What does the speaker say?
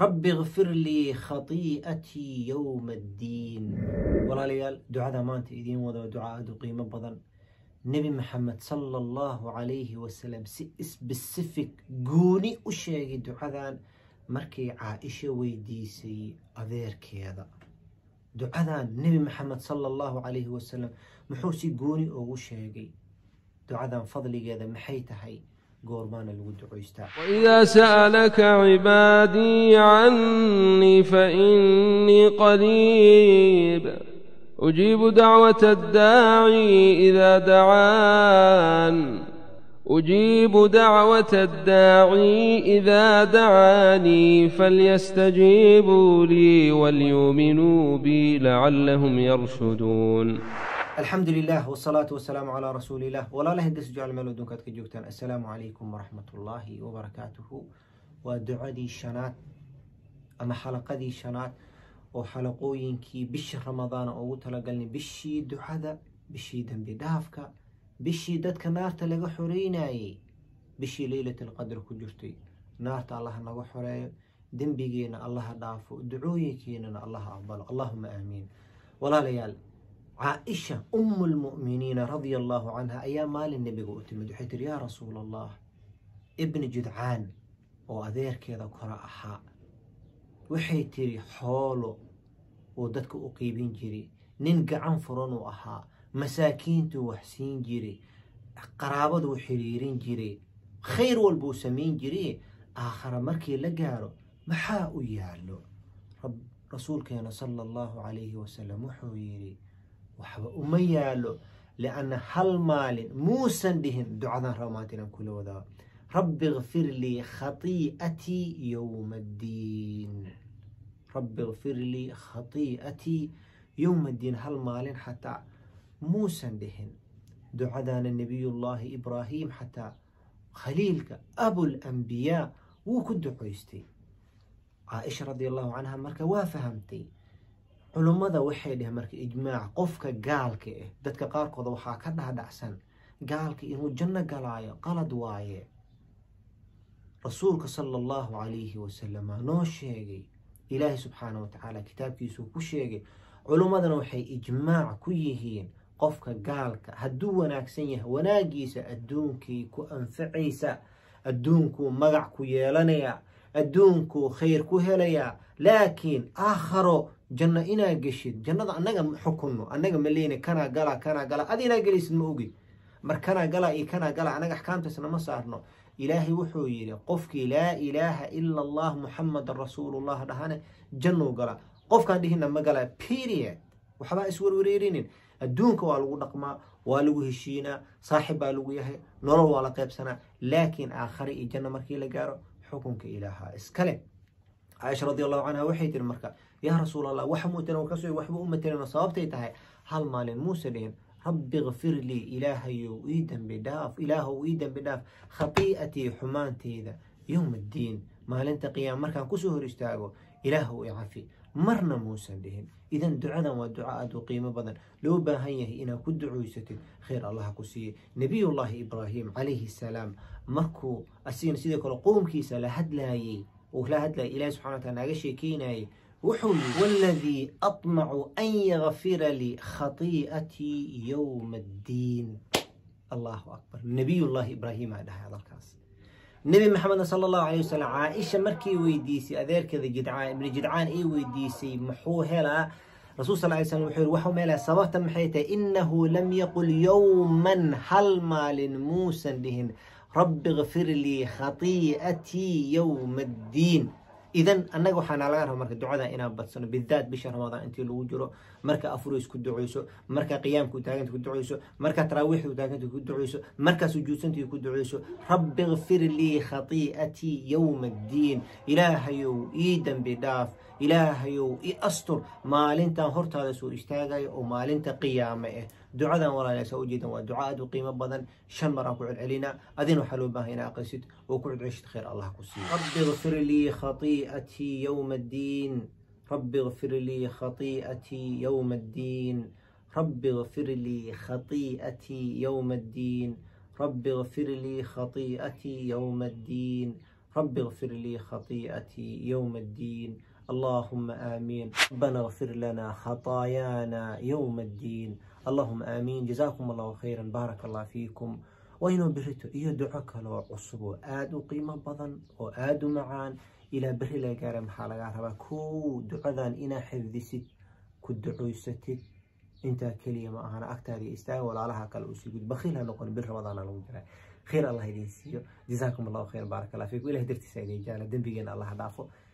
ربي اغفر لي خطيئتي يوم الدين. ولا ليال دعاء مانت ايدين ودعاء دعاء قيمة بضل نبي محمد صلى الله عليه وسلم سبيسيفيك قوني أشيقي دعاء ذان. مركي عائشة ويديسي اذير كيادا دعاء ذان نبي محمد صلى الله عليه وسلم محوسي قوني أو دعاء ذان فضلي قيادا محيتهي وإذا سألك عبادي عني فإني قريب أجيب دعوة الداعي إذا دعان أجيب دعوة الداعي إذا دعاني فليستجيبوا لي وليؤمنوا بي لعلهم يرشدون alxamdu lilah wsalaatu wasalaamu calaa rasuuli illah walaalaha das jecel meel adduunkaad ka joogtaan assalaamu calaykum waraxmat ullaahi wabarakaatuhu waa ducadii shanaad ama xalaqadii shanaad oo xalaqooyinkii bishii ramadaana ugu talagalnay bishii ducada bishii dembi dhaafka bishii dadka naarta laga xoreynayey bishii leylat alqadr ku jirtay naarta allaha naga xoreeyo dembigeena allaha dhaafo ducooyinkeenana allaha aqbalo allahuma aamiin walaalayaal caaisha umu lmu'miniina radia allahu canha ayaa maalin nebiga u timid. Waxay tiri yaa rasuula allah ibni judcaan oo adeerkeeda kora ahaa waxay tiri xoolo uu dadka u qiibin jiray nin gacan furan uu ahaa masaakiintuu wax siin jiray qaraabaduu xiriirin jiray khayr walbuu samayn jiray aakhara markii la gaaro maxaa u yaallo? Rasuulkeena sala allahu calayhi wasalam wuxuu yidhi وحب أمي يالو لأن هالمال موسى لهم دعنا رماتنا كل وذا. رب اغفر لي خطيئتي يوم الدين. رب اغفر لي خطيئتي يوم الدين. هالمال حتى موسى لهم دعنا النبي الله إبراهيم حتى خليلك أبو الأنبياء وكد عيستي عائشة رضي الله عنها مركة وفهمتي. فهمتي culummada waxay dheheen marka ijmaac qofka gaalka ah dadka qaarkooda waxaa ka dhaadhacsan gaalka inuu janno galaayo qalad waaye. Rasuulka sala allahu calayhi wasalama noo sheegay ilaahay subxaana wa tacaala kitaabkiisuu ku sheegay culummadana waxay ijmaac ku yihiin qofka gaalka hadduu wanaagsan yahay wanaagiisa adduunkii ku anfacaysa adduunkuu magac ku yeelanaya adduunkuu khayr ku helayaa laakiin aakharo janno inaa geshid jannada annaga xukunno annaga maleyna kanaa gala kanaa gala ad inaa gelaysid ma ogi. Mar kanaa gala iyo kanaa gala annaga axkaamtaasna ma saarno. Ilaahay wuxuu yidhi qofkii laa ilaaha ila allah muxamadan rasuulullah dhahane jannou gala. Qofkaan dhihina ma gala period. Waxbaa iswarwareerinin adduunka waa lagu dhaqmaa waa lagu heshiinaa saaxib baa lagu yahay nolol waa la qaybsanaa. Laakiin aakhare iyo janno markii la gaaro xukunka ilaaha iskale caaisha radi allahu canha waxay tiri marka يا رسول الله وحموتنا وكسوي وحبو أمتنا صابتي إيه تهي؟ هل مال موسى لين ربي غفر لي إلهي ويدا بداف إله ويدا بداف خطيئتي حمانتي إذا. يوم الدين ما لنت قيام مر كان كسوه رشتاقو إله يعفي مرنا موسى لهم إذا دعاء ودعاء ذو قيمة بدن. لو بهيه إن كد عيسة خير الله كسي. نبي الله إبراهيم عليه السلام مركو السين سيدك القوم كيسة لا هد لا وهلا هد لا سبحانه وتعالى شيء كيناي. وحولي والذي أطمع أن يغفر لي خطيئتي يوم الدين. الله أكبر. نبي الله إبراهيم هذا هذا الكاس نبي محمد صلى الله عليه وسلم. عائشة مركي ويديسي. أذير كذا جدعان من جدعان إي ويديسي. محو هلا. رسول صلى الله عليه وسلم وحول وحو ميلا سبهتا محيته إنه لم يقل يوما هل مال موسى لهن. رب اغفر لي خطيئتي يوم الدين. إذا النجوى حنا على غيرها. الدعاء دعاء إنا بتصن بالذات بشهر رمضان أنت اللي وجره مركز أفروس كود دعوسه مركز قيام كود تاجنت كود دعوسه مركز تراويح كود تاجنت كود دعوسه مركز سجود سنت كود دعوسه رب اغفر لي خطيئتي يوم الدين. إلهي وإيدا بداف إلهي وإأستر مال أنت هرت هذا سو اشتاجي أو مال قيامه. دعاءنا ورا ليس وجدا ودعاء ذو قيمة بدن شن مراكوع علينا. اذن حلو ما هنا قسيت وكل عشت خير. الله كسي. ربي اغفر لي خطيئتي يوم الدين. ربي اغفر لي خطيئتي يوم الدين. ربي اغفر لي خطيئتي يوم الدين. ربي اغفر لي خطيئتي يوم الدين. ربي اغفر لي خطيئتي يوم الدين. اللهم آمين. ربنا اغفر لنا خطايانا يوم الدين. اللهم آمين. جزاكم الله خيرا. بارك الله فيكم. وينو برت إيو دعك لو عصبو آدو قيمة بضن وآدو معان. إلى بره لا قارم حالا قاربا كو دعذان إنا حذست كد عيستت إنت كلية ما أنا أكتر يستاهل. ولا لها كل أسي قد بخيلها نقول بره بضن على خير الله يدين سيو جزاكم الله خير بارك الله فيكم. إلى هدرتي سيدي جالا دم بيجين الله دافو.